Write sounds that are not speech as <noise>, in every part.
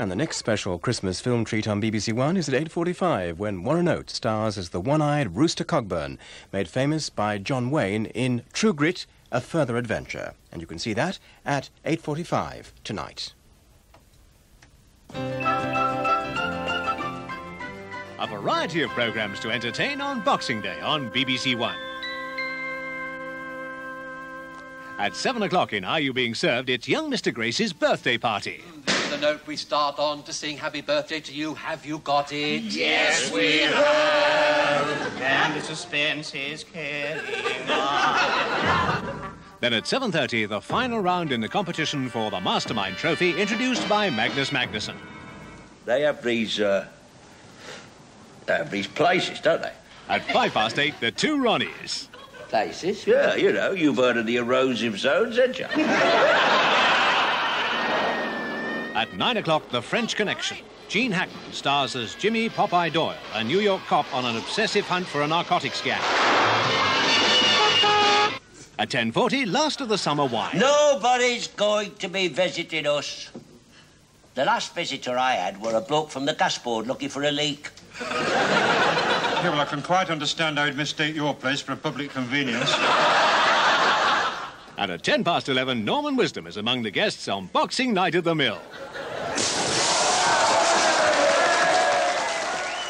And the next special Christmas film treat on BBC One is at 8.45 when Warren Oates stars as the one-eyed Rooster Cogburn, made famous by John Wayne in True Grit, A Further Adventure. And you can see that at 8.45 tonight. A variety of programmes to entertain on Boxing Day on BBC One. At 7 o'clock in Are You Being Served, it's young Mr. Grace's birthday party. This is the note we start on to sing happy birthday to you. Have you got it? Yes, we have. And the suspense is killing us. Then at 7.30, the final round in the competition for the Mastermind Trophy, introduced by Magnus Magnusson. They have these, uh, they have these places, don't they? At 5 past 8, the two Ronnies. Places? Yeah, you know, you've heard of the erogenous zones, haven't you? <laughs> At 9 o'clock, The French Connection. Gene Hackman stars as Jimmy Popeye Doyle, a New York cop on an obsessive hunt for a narcotics gang. At 10.40, Last of the Summer Wine. Nobody's going to be visiting us. The last visitor I had were a bloke from the gas board looking for a leak. Yeah, well, I can quite understand how you'd mistake your place for a public convenience. And at 10 past 11, Norman Wisdom is among the guests on Boxing Night at the Mill.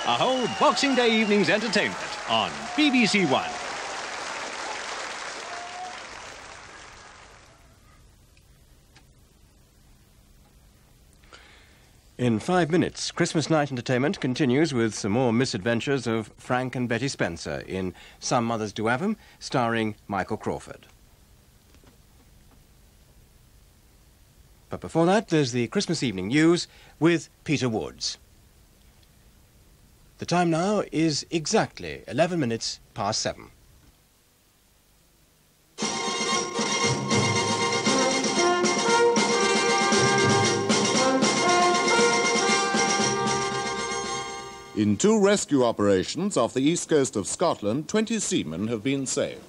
A whole Boxing Day evening's entertainment on BBC One. In five minutes, Christmas night entertainment continues with some more misadventures of Frank and Betty Spencer in Some Mothers Do Have 'Em, starring Michael Crawford. But before that, there's the Christmas evening news with Peter Woods. The time now is exactly 11 minutes past seven. In two rescue operations off the east coast of Scotland, 20 seamen have been saved.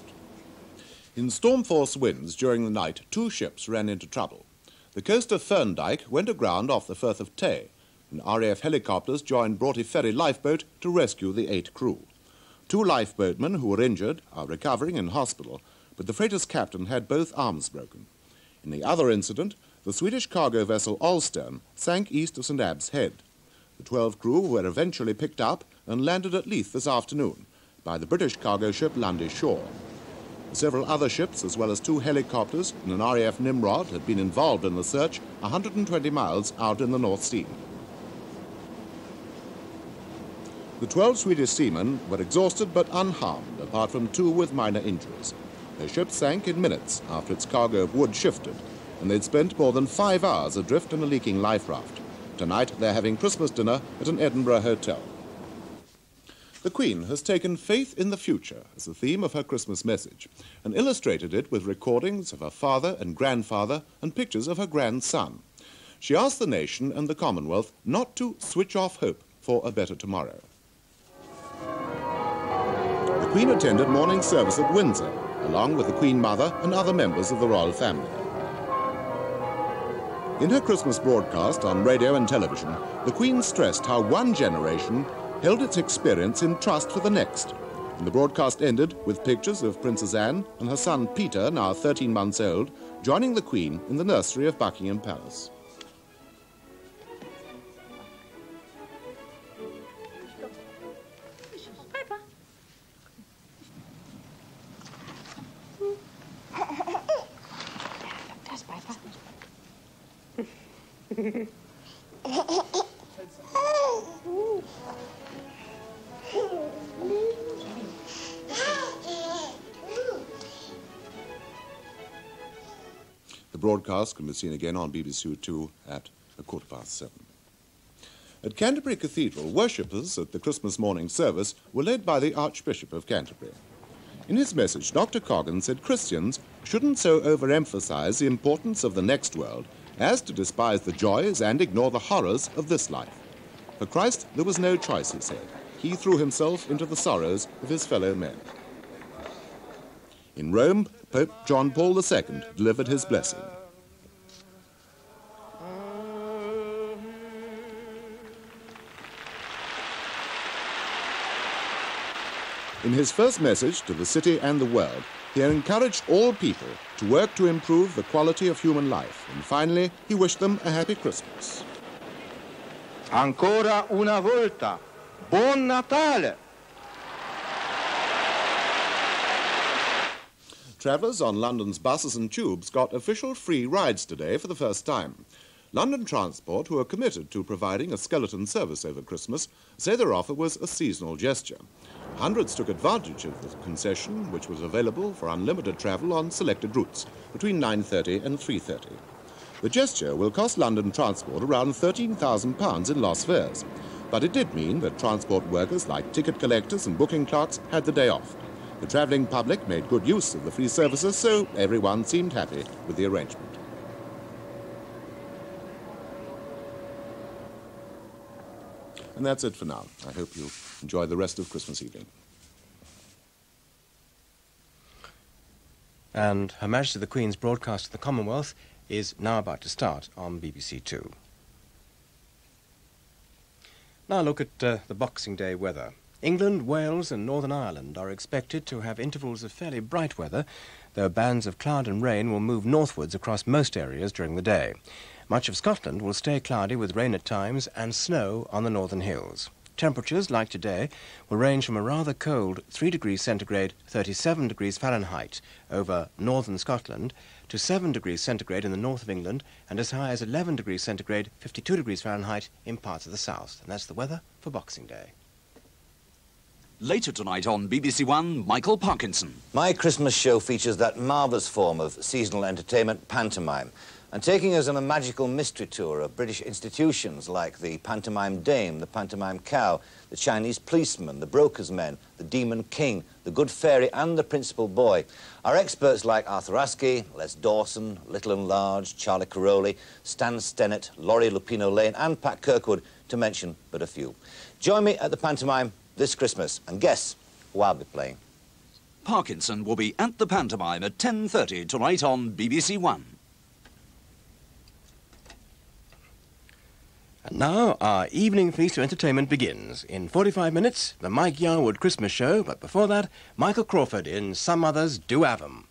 In storm force winds during the night, two ships ran into trouble. The coast of Ferndyke went aground off the Firth of Tay, and RAF helicopters joined Broughty Ferry lifeboat to rescue the eight crew. Two lifeboatmen who were injured are recovering in hospital, but the freighter's captain had both arms broken. In the other incident, the Swedish cargo vessel Alstern sank east of St. Abb's Head. The 12 crew were eventually picked up and landed at Leith this afternoon by the British cargo ship Lundy Shore. Several other ships, as well as two helicopters and an RAF Nimrod, had been involved in the search 120 miles out in the North Sea. The 12 Swedish seamen were exhausted but unharmed, apart from two with minor injuries. Their ship sank in minutes after its cargo of wood shifted, and they'd spent more than five hours adrift in a leaking life raft. Tonight, they're having Christmas dinner at an Edinburgh hotel. The Queen has taken faith in the future as the theme of her Christmas message and illustrated it with recordings of her father and grandfather and pictures of her grandson. She asked the nation and the Commonwealth not to switch off hope for a better tomorrow. The Queen attended morning service at Windsor, along with the Queen Mother and other members of the royal family. In her Christmas broadcast on radio and television, the Queen stressed how one generation held its experience in trust for the next. And the broadcast ended with pictures of Princess Anne and her son Peter, now 13 months old, joining the Queen in the nursery of Buckingham Palace. The <laughs> broadcast can be seen again on BBC Two at a quarter past seven. At Canterbury Cathedral, worshippers at the Christmas morning service were led by the Archbishop of Canterbury. In his message, Dr. Coggan said Christians shouldn't so overemphasize the importance of the next world as to despise the joys and ignore the horrors of this life. For Christ, there was no choice, he said. He threw himself into the sorrows of his fellow men. In Rome, Pope John Paul II delivered his blessing. In his first message to the city and the world, he encouraged all people to work to improve the quality of human life, and finally, he wished them a happy Christmas. Ancora una volta, buon Natale! Travellers on London's buses and tubes got official free rides today for the first time. London Transport, who are committed to providing a skeleton service over Christmas, say their offer was a seasonal gesture. Hundreds took advantage of the concession, which was available for unlimited travel on selected routes between 9.30 and 3.30. The gesture will cost London Transport around £13,000 in lost fares, but it did mean that transport workers like ticket collectors and booking clerks had the day off. The travelling public made good use of the free services, so everyone seemed happy with the arrangement. And that's it for now. I hope you enjoy the rest of Christmas evening. And Her Majesty the Queen's broadcast to the Commonwealth is now about to start on BBC Two. Now look at uh, the Boxing Day weather. England, Wales and Northern Ireland are expected to have intervals of fairly bright weather, though bands of cloud and rain will move northwards across most areas during the day. Much of Scotland will stay cloudy with rain at times and snow on the northern hills. Temperatures, like today, will range from a rather cold 3 degrees centigrade, 37 degrees Fahrenheit over northern Scotland, to 7 degrees centigrade in the north of England, and as high as 11 degrees centigrade, 52 degrees Fahrenheit in parts of the south. And that's the weather for Boxing Day. Later tonight on BBC One, Michael Parkinson. My Christmas show features that marvellous form of seasonal entertainment, pantomime. And taking us on a magical mystery tour of British institutions like the Pantomime Dame, the Pantomime Cow, the Chinese Policeman, the Broker's Men, the Demon King, the Good Fairy and the Principal Boy. Our experts like Arthur Askey, Les Dawson, Little and Large, Charlie Caroli, Stan Stennett, Lauri Lupino Lane and Pat Kirkwood, to mention but a few. Join me at the pantomime this Christmas and guess who I'll be playing. Parkinson will be at the pantomime at 10.30 tonight on BBC One. And now our evening feast of entertainment begins. In 45 minutes, the Mike Yarwood Christmas show, but before that, Michael Crawford in Some Mothers Do Have 'Em.